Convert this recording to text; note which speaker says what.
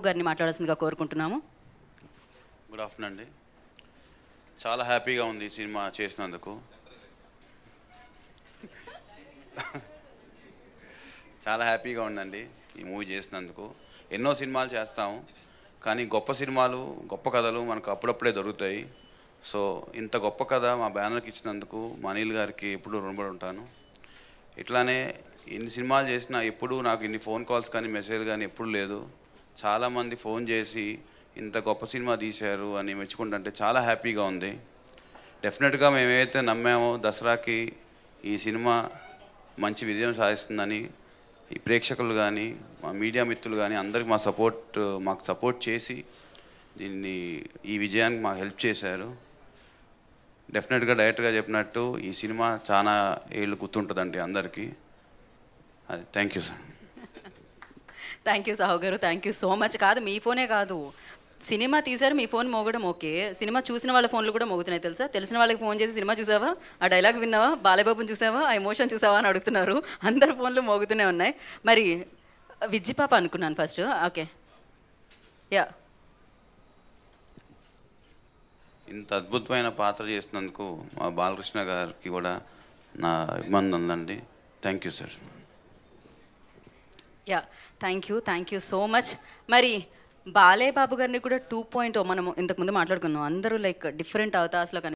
Speaker 1: గారిని మాట్లాడాల్సిందిగా కోరుకుంటున్నాము.
Speaker 2: గుడ్ ఆఫ్టర్నూన్ అండి. చాలా హ్యాపీగా ఉంది ఈ సినిమా చేసినందుకు. చాలా హ్యాపీగా ఉందండి ఈ మూవీ చేసినందుకు. ఎన్నో సినిమాలు చేస్తాము కానీ గొప్ప సినిమాలు గొప్ప కథలు మనకు అప్పుడప్పుడే దొరుకుతాయి. సో ఇంత గొప్ప కథ మా బ్యానర్కి ఇచ్చినందుకు మా అనిల్ గారికి ఎప్పుడూ రుణపడి ఉంటాను. ఇట్లానే ఇన్ని సినిమాలు చేసినా ఎప్పుడు నాకు ఇన్ని ఫోన్ కాల్స్ కానీ మెసేజ్ కానీ ఎప్పుడు లేదు. చాలామంది ఫోన్ చేసి ఇంత గొప్ప సినిమా తీశారు అని మెచ్చుకుంటుంటే చాలా హ్యాపీగా ఉంది. డెఫినెట్గా మేము ఏవైతే నమ్మామో దసరాకి ఈ సినిమా మంచి విజయం సాధిస్తుందని ఈ ప్రేక్షకులు కానీ మా మీడియా మిత్రులు కానీ అందరికి మా సపోర్ట్ మాకు సపోర్ట్ చేసి దీన్ని ఈ విజయానికి మాకు హెల్ప్ చేశారు. డెఫినెట్గా డైరెక్ట్గా చెప్పినట్టు ఈ సినిమా చాలా ఏళ్ళు గుర్తుంటుందండి అందరికీ. అది thank you sir.
Speaker 1: Thank you Sahu garu thank you so much కాదు మీ ఫోనే కాదు. సినిమా తీశారు మీ ఫోన్ మోగడం ఓకే. సినిమా చూసిన వాళ్ళ ఫోన్లు కూడా మోగుతున్నాయి తెలుసా? తెలిసిన వాళ్ళకి ఫోన్ చేసి సినిమా చూసావా? ఆ డైలాగ్ విన్నావా? బాలయబాబుని చూసావా? ఆ ఎమోషన్ చూసావా అని అడుగుతున్నారు. అందరు ఫోన్లు మోగుతూనే ఉన్నాయి. మరి విజ్జిపాప అనుకున్నాను ఫస్ట్ ఓకే యా
Speaker 2: ఇంత అద్భుతమైన పాత్ర చేసినందుకు మా బాలకృష్ణ గారికి కూడా నా అభిమానం ఉందండి thank you sir
Speaker 1: yeah thank you thank you so much మరి బాలయ్య బాబు గారిని కూడా టూ పాయింట్ oh, మనం ఇంతకుముందు మాట్లాడుకున్నాం. అందరూ లైక్ డిఫరెంట్ అవతార్స్లో